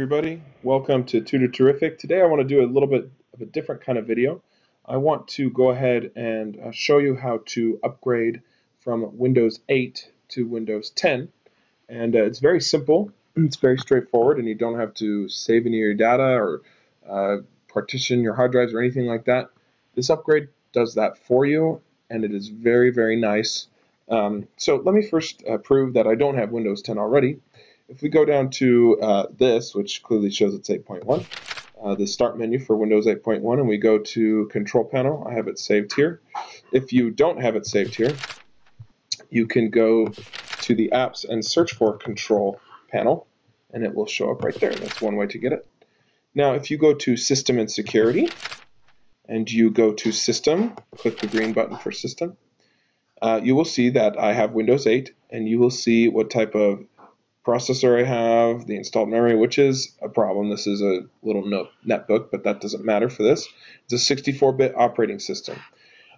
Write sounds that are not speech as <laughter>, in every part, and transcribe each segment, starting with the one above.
everybody, welcome to Tutor Terrific. Today I want to do a little bit of a different kind of video. I want to go ahead and uh, show you how to upgrade from Windows 8 to Windows 10. And uh, it's very simple, it's very straightforward, and you don't have to save any of your data or uh, partition your hard drives or anything like that. This upgrade does that for you, and it is very, very nice. Um, so let me first uh, prove that I don't have Windows 10 already. If we go down to uh, this, which clearly shows it's 8.1, uh, the start menu for Windows 8.1, and we go to control panel, I have it saved here. If you don't have it saved here, you can go to the apps and search for control panel, and it will show up right there. That's one way to get it. Now, if you go to system and security, and you go to system, click the green button for system, uh, you will see that I have Windows 8, and you will see what type of processor I have, the installed memory, which is a problem. This is a little note, netbook, but that doesn't matter for this. It's a 64-bit operating system.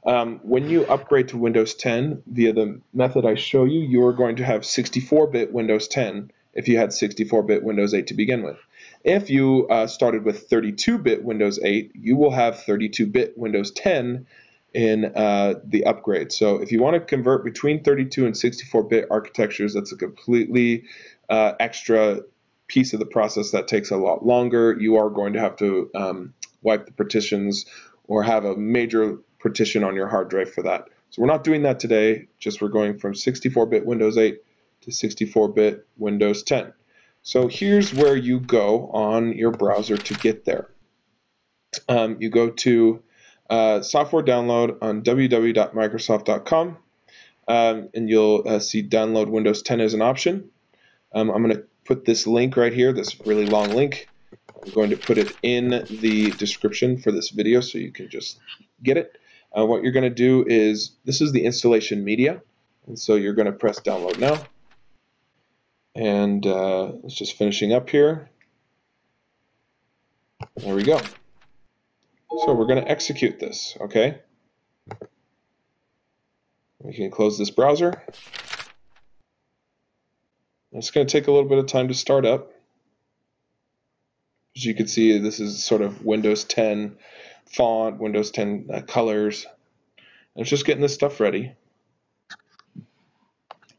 Um, when you upgrade to Windows 10 via the method I show you, you are going to have 64-bit Windows 10 if you had 64-bit Windows 8 to begin with. If you uh, started with 32-bit Windows 8, you will have 32-bit Windows 10 in uh, the upgrade. So if you want to convert between 32 and 64-bit architectures, that's a completely uh, extra piece of the process that takes a lot longer. You are going to have to um, wipe the partitions or have a major partition on your hard drive for that. So we're not doing that today, just we're going from 64-bit Windows 8 to 64-bit Windows 10. So here's where you go on your browser to get there. Um, you go to uh, software download on www.microsoft.com um, and you'll uh, see download Windows 10 as an option. Um, I'm going to put this link right here, this really long link. I'm going to put it in the description for this video so you can just get it. Uh, what you're going to do is, this is the installation media, and so you're going to press download now. And uh, it's just finishing up here. There we go. So we're going to execute this, okay? We can close this browser. It's going to take a little bit of time to start up. As you can see, this is sort of Windows 10 font, Windows 10 uh, colors. And it's just getting this stuff ready.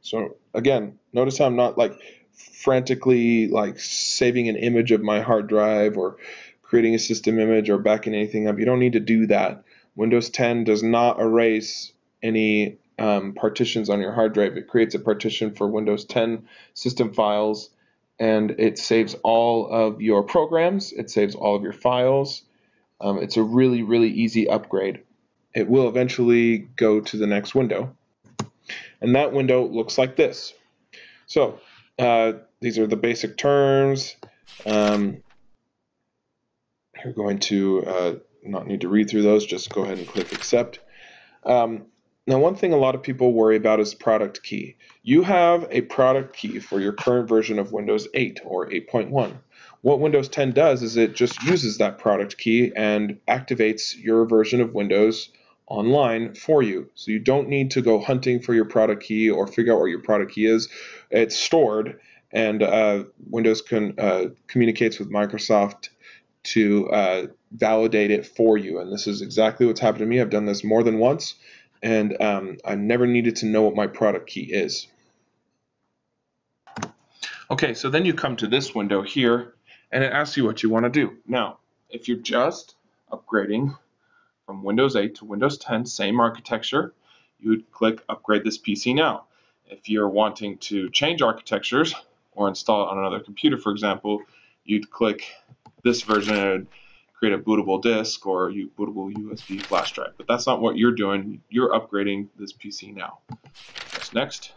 So again, notice how I'm not like frantically like saving an image of my hard drive or creating a system image or backing anything up. You don't need to do that. Windows 10 does not erase any um, partitions on your hard drive. It creates a partition for Windows 10 system files and it saves all of your programs, it saves all of your files. Um, it's a really, really easy upgrade. It will eventually go to the next window. And that window looks like this. So uh, these are the basic terms. Um, you're going to uh, not need to read through those, just go ahead and click accept. Um, now, one thing a lot of people worry about is product key. You have a product key for your current version of Windows 8 or 8.1. What Windows 10 does is it just uses that product key and activates your version of Windows online for you. So you don't need to go hunting for your product key or figure out where your product key is. It's stored, and uh, Windows can, uh, communicates with Microsoft to uh, validate it for you. And this is exactly what's happened to me. I've done this more than once and um, I never needed to know what my product key is. Okay, so then you come to this window here, and it asks you what you want to do. Now, if you're just upgrading from Windows 8 to Windows 10, same architecture, you would click Upgrade this PC now. If you're wanting to change architectures or install it on another computer, for example, you'd click this version create a bootable disk or a bootable USB flash drive. But that's not what you're doing. You're upgrading this PC now. Press next,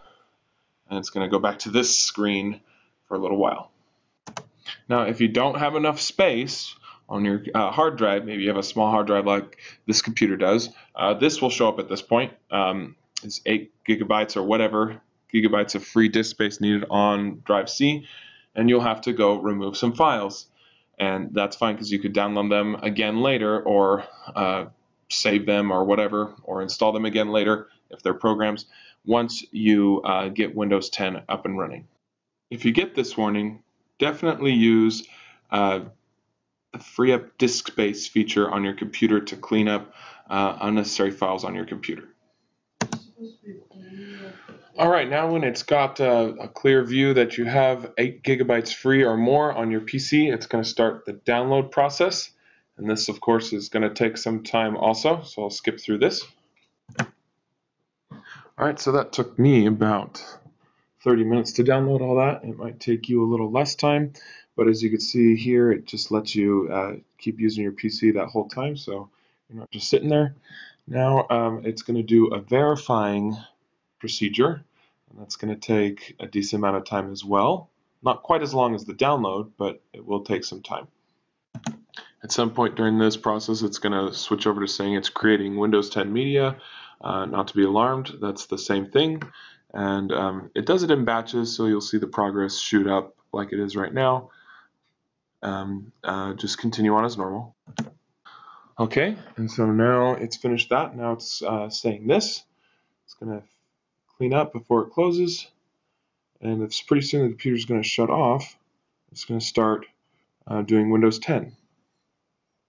and it's going to go back to this screen for a little while. Now, if you don't have enough space on your uh, hard drive, maybe you have a small hard drive like this computer does, uh, this will show up at this point. Um, it's 8 gigabytes or whatever gigabytes of free disk space needed on drive C, and you'll have to go remove some files and that's fine because you could download them again later or uh, save them or whatever or install them again later if they're programs once you uh, get Windows 10 up and running. If you get this warning, definitely use uh, the free up disk space feature on your computer to clean up uh, unnecessary files on your computer. All right, now when it's got a, a, clear view that you have 8 gigabytes free or more on your PC, it's going to start the download process. And this, of course, is going to take some time also, so I'll skip through this. All right, so that took me about 30 minutes to download all that. It might take you a little less time, but as you can see here, it just lets you uh, keep using your PC that whole time, so you're not just sitting there. Now um, it's going to do a verifying procedure, and that's going to take a decent amount of time as well. Not quite as long as the download, but it will take some time. At some point during this process, it's going to switch over to saying it's creating Windows 10 media. Uh, not to be alarmed, that's the same thing. And um, it does it in batches, so you'll see the progress shoot up like it is right now. Um, uh, just continue on as normal. Okay, and so now it's finished that. Now it's uh, saying this. It's going to clean up before it closes. And it's pretty soon the computer's going to shut off. It's going to start uh, doing Windows 10.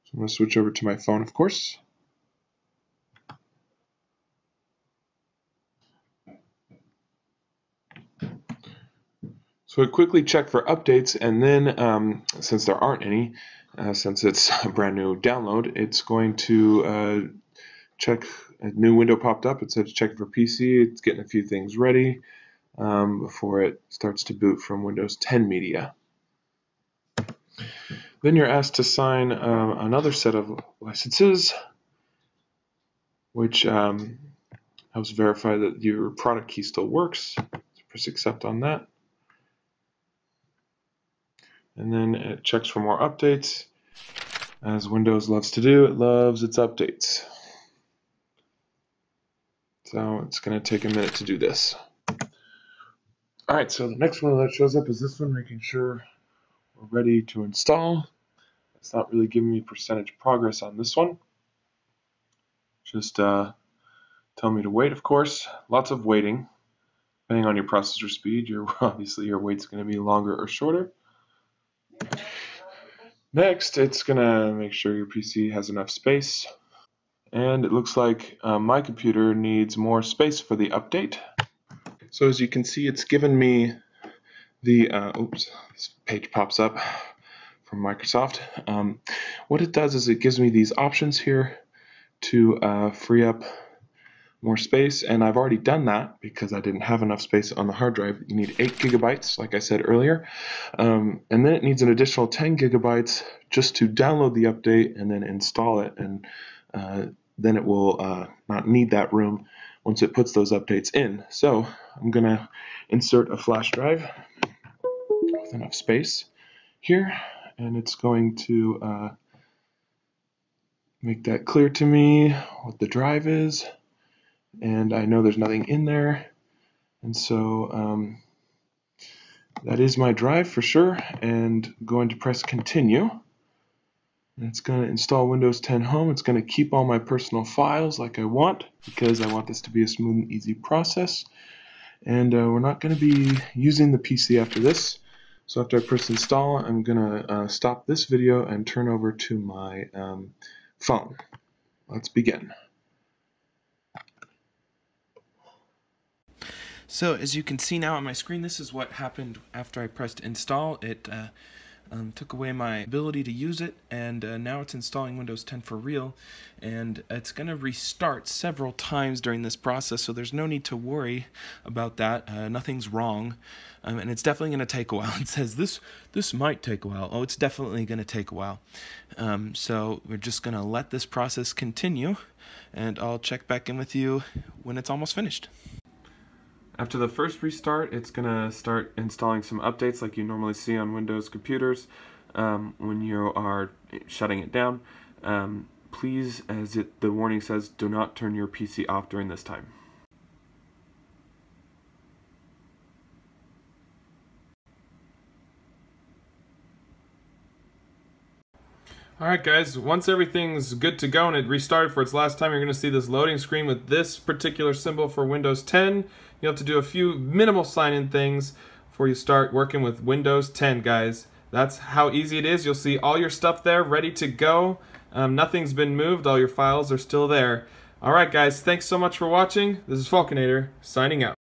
So I'm going to switch over to my phone, of course. So I quickly check for updates, and then um, since there aren't any, uh, since it's <laughs> a brand new download, it's going to uh, check a new window popped up. It says check for PC. It's getting a few things ready um, before it starts to boot from Windows 10 Media. Then you're asked to sign um, another set of licenses, which um, helps verify that your product key still works. So press accept on that. And then it checks for more updates. As Windows loves to do, it loves its updates. So it's going to take a minute to do this. All right, so the next one that shows up is this one, making sure we're ready to install. It's not really giving me percentage progress on this one. Just uh, tell me to wait, of course. Lots of waiting. Depending on your processor speed, your <laughs> obviously your wait's going to be longer or shorter. Next, it's going to make sure your PC has enough space and it looks like uh, my computer needs more space for the update. So as you can see, it's given me the, uh, oops, this page pops up from Microsoft. Um, what it does is it gives me these options here to uh, free up more space and I've already done that because I didn't have enough space on the hard drive. You need 8 gigabytes like I said earlier um, and then it needs an additional 10 gigabytes just to download the update and then install it and then it will uh, not need that room once it puts those updates in. So I'm going to insert a flash drive with enough space here, and it's going to uh, make that clear to me what the drive is, and I know there's nothing in there, and so um, that is my drive for sure, and going to press continue. It's going to install Windows 10 Home. It's going to keep all my personal files like I want because I want this to be a smooth and easy process. And uh, we're not going to be using the PC after this. So after I press install, I'm going to uh, stop this video and turn over to my um, phone. Let's begin. So as you can see now on my screen, this is what happened after I pressed install. It uh, um, took away my ability to use it and uh, now it's installing Windows 10 for real and it's going to restart several times during this process so there's no need to worry about that uh, nothing's wrong um, and it's definitely going to take a while. <laughs> It says this this might take a while. Oh it's definitely going to take a while. Um, so we're just going to let this process continue and I'll check back in with you when it's almost finished after the first restart, it's going to start installing some updates like you normally see on Windows computers um, when you are shutting it down. Um, please, as it, the warning says, do not turn your PC off during this time. Alright guys, once everything's good to go and it restarted for its last time, you're going to see this loading screen with this particular symbol for Windows 10. You'll have to do a few minimal sign-in things before you start working with Windows 10, guys. that's how easy it is. You'll see all your stuff there ready to go. Um, nothing's been moved. All your files are still there. All right, guys. Thanks so much for watching. This is Falconator signing out.